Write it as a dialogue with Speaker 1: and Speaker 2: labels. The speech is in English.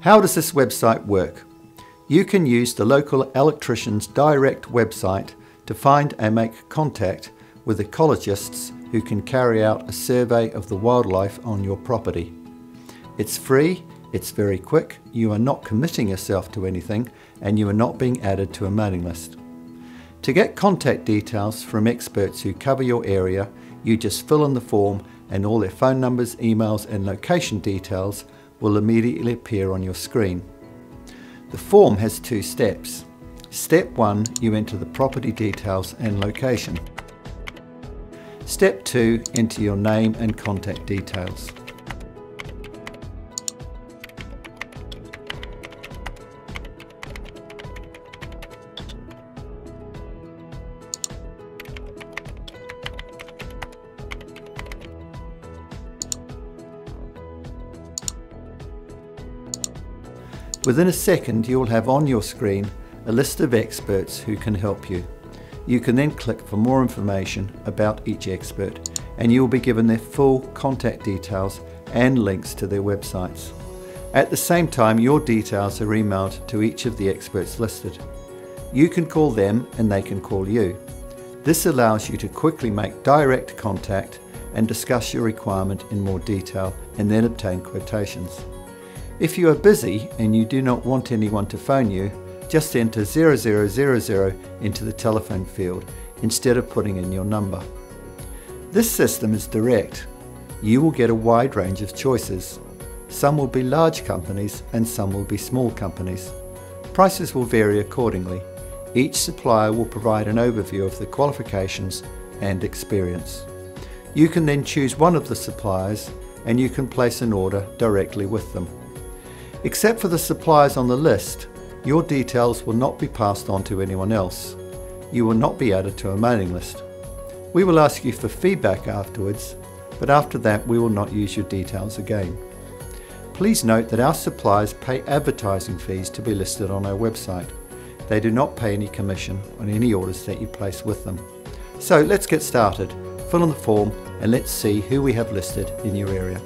Speaker 1: How does this website work? You can use the Local Electricians Direct website to find and make contact with ecologists who can carry out a survey of the wildlife on your property. It's free, it's very quick, you are not committing yourself to anything, and you are not being added to a mailing list. To get contact details from experts who cover your area, you just fill in the form and all their phone numbers, emails and location details will immediately appear on your screen. The form has two steps. Step 1, you enter the property details and location. Step 2, enter your name and contact details. Within a second you will have on your screen a list of experts who can help you. You can then click for more information about each expert and you will be given their full contact details and links to their websites. At the same time your details are emailed to each of the experts listed. You can call them and they can call you. This allows you to quickly make direct contact and discuss your requirement in more detail and then obtain quotations. If you are busy and you do not want anyone to phone you, just enter 0000 into the telephone field instead of putting in your number. This system is direct. You will get a wide range of choices. Some will be large companies and some will be small companies. Prices will vary accordingly. Each supplier will provide an overview of the qualifications and experience. You can then choose one of the suppliers and you can place an order directly with them. Except for the suppliers on the list, your details will not be passed on to anyone else. You will not be added to a mailing list. We will ask you for feedback afterwards, but after that we will not use your details again. Please note that our suppliers pay advertising fees to be listed on our website. They do not pay any commission on any orders that you place with them. So let's get started. Fill in the form and let's see who we have listed in your area.